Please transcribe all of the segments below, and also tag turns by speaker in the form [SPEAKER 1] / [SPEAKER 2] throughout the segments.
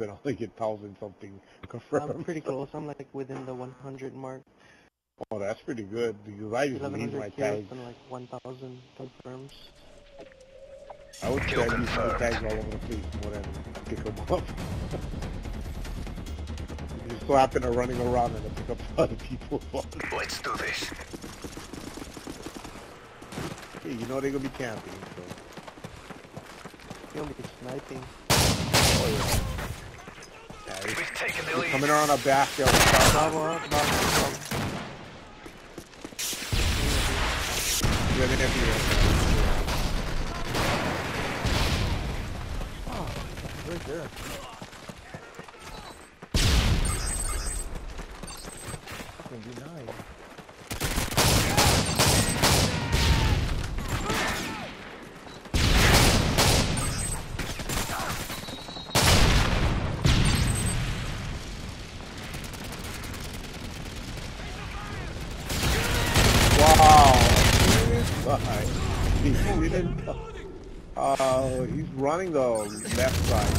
[SPEAKER 1] and only get thousand something confirmed.
[SPEAKER 2] I'm pretty close. I'm like within the 100 mark.
[SPEAKER 1] Oh, that's pretty good because I just leave my
[SPEAKER 2] 1100
[SPEAKER 1] tags.
[SPEAKER 2] kills and like 1000 confirms.
[SPEAKER 1] I would say
[SPEAKER 3] Kill
[SPEAKER 1] I leave my
[SPEAKER 3] confirmed.
[SPEAKER 1] tags all over the place more than pick them up. you just so happen to running around and I pick up other people.
[SPEAKER 3] Let's do this.
[SPEAKER 1] hey, you know they're gonna be camping, so.
[SPEAKER 2] You'll be sniping.
[SPEAKER 1] Oh yeah. Yeah, they-
[SPEAKER 3] We've taken the
[SPEAKER 1] they're
[SPEAKER 3] lead.
[SPEAKER 1] coming around our back. They're on the south.
[SPEAKER 2] Bravo, up, bravo, bravo.
[SPEAKER 1] They're in.
[SPEAKER 2] Oh, right there.
[SPEAKER 1] Wow. He didn't. Oh, he's running the left side.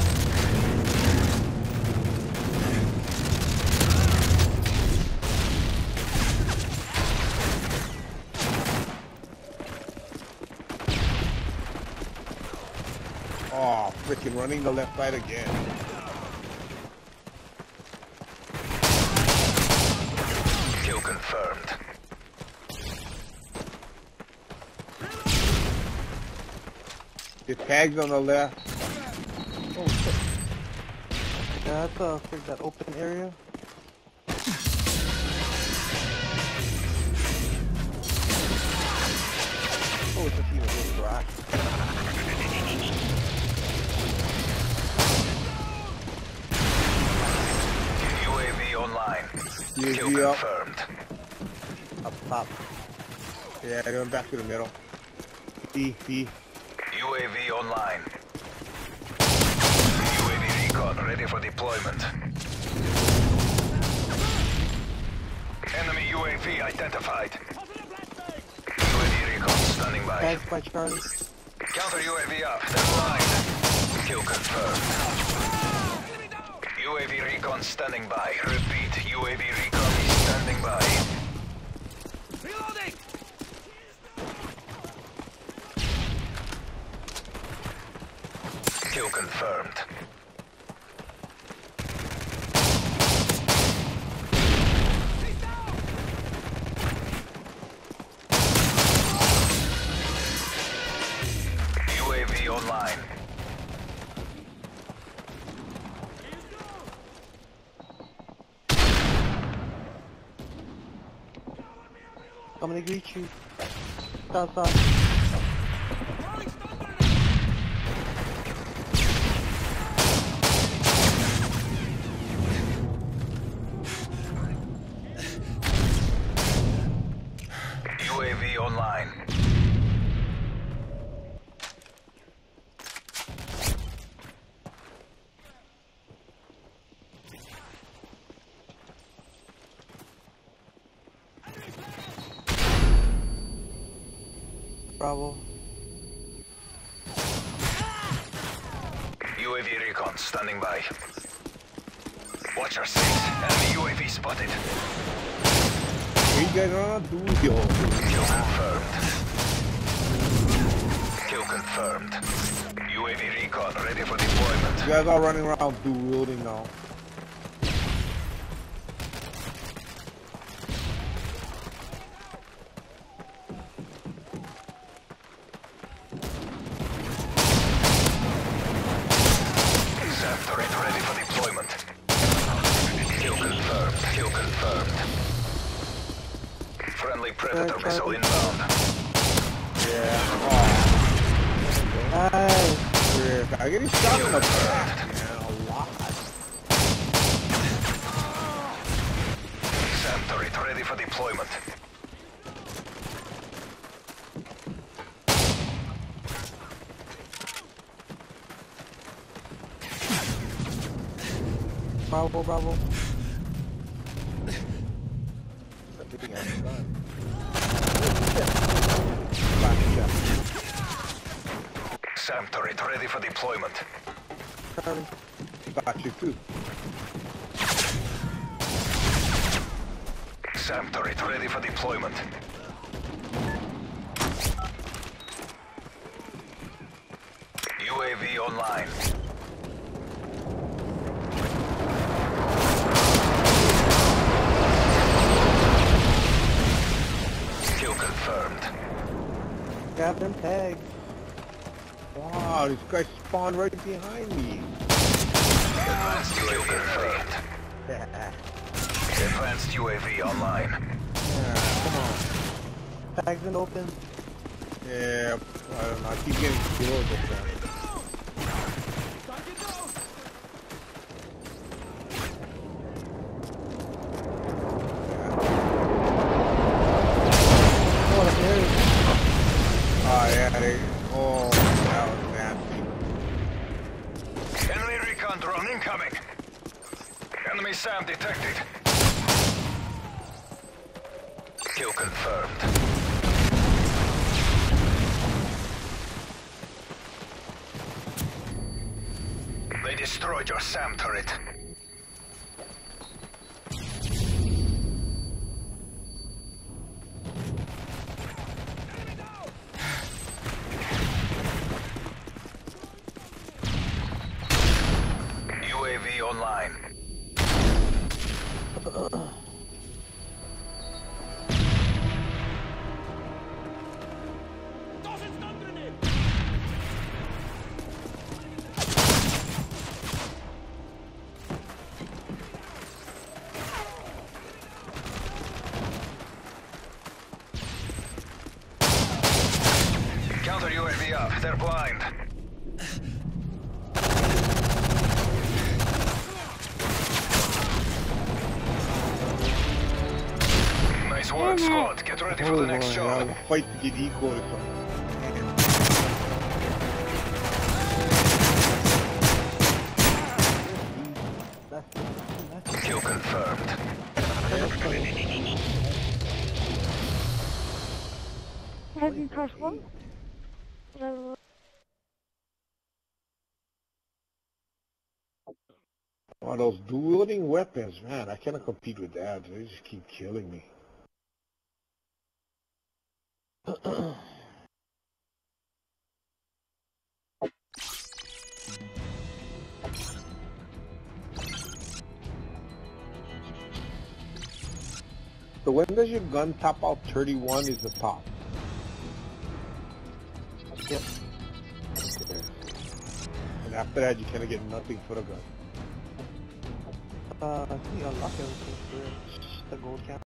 [SPEAKER 1] Oh, freaking running the left side again.
[SPEAKER 3] Kill confirmed.
[SPEAKER 1] The tags on the left.
[SPEAKER 2] Oh shit. Yeah, that's uh, for that open area. Oh, it's just even this grass.
[SPEAKER 3] UAV online.
[SPEAKER 1] UAV
[SPEAKER 3] Kill
[SPEAKER 1] up.
[SPEAKER 3] confirmed.
[SPEAKER 2] Up top.
[SPEAKER 1] Yeah, going back to the middle. B, B.
[SPEAKER 3] UAV online. UAV recon ready for deployment. Enemy UAV identified. UAV recon standing by.
[SPEAKER 2] Tags by Charlie.
[SPEAKER 3] Counter UAV up. They're blind. Kill confirmed. UAV recon standing by. Repeat, UAV recon is standing by. Kill confirmed. UAV online.
[SPEAKER 2] I'm gonna greet you. South side.
[SPEAKER 3] UAV online.
[SPEAKER 2] Bravo.
[SPEAKER 3] UAV recon standing by. Watch our six. Enemy UAV spotted.
[SPEAKER 1] What you guys gonna do, yo?
[SPEAKER 3] Kill confirmed. Kill confirmed. UAV recon ready for deployment.
[SPEAKER 1] You guys are running around dual wielding now.
[SPEAKER 3] Ready for deployment. Kill confirmed. Kill confirmed. Friendly Predator
[SPEAKER 2] Alright,
[SPEAKER 3] missile inbound.
[SPEAKER 1] Yeah. Oh,
[SPEAKER 2] Nice.
[SPEAKER 1] I get shot in the back, man, a lot.
[SPEAKER 3] SAM turret ready for deployment.
[SPEAKER 2] Bravo, bravo.
[SPEAKER 1] Back shot.
[SPEAKER 3] SAM turret ready for deployment.
[SPEAKER 2] Charlie.
[SPEAKER 1] got you too.
[SPEAKER 3] SAM turret ready for deployment. UAV online. Kill confirmed.
[SPEAKER 2] Grab them tags.
[SPEAKER 1] Wow, this guy spawned right behind me.
[SPEAKER 3] Advanced UAV confirmed. Advanced UAV online.
[SPEAKER 1] come on.
[SPEAKER 2] Tags been open.
[SPEAKER 1] Yeah, I don't know. I keep getting killed with that.
[SPEAKER 2] Oh, there it is.
[SPEAKER 1] Oh yeah, they. Oh, that was nasty.
[SPEAKER 3] Enemy recon drone incoming. Enemy SAM detected. Kill confirmed. They destroyed your SAM turret. Counter up. They're blind. Nice work, squad. Get ready for the next
[SPEAKER 1] boy,
[SPEAKER 3] job.
[SPEAKER 1] I'll fight to get equal to something.
[SPEAKER 2] That's, that's,
[SPEAKER 3] Kill confirmed.
[SPEAKER 4] Have you pressed one?
[SPEAKER 1] Oh, those dueling weapons, man. I cannot compete with that. They just keep killing me. So when does your gun top out 31 is the top?
[SPEAKER 2] Yep.
[SPEAKER 1] Okay. And after that, you cannot get nothing for the gun.
[SPEAKER 2] Uh, I think you unlock everything for the gold cap.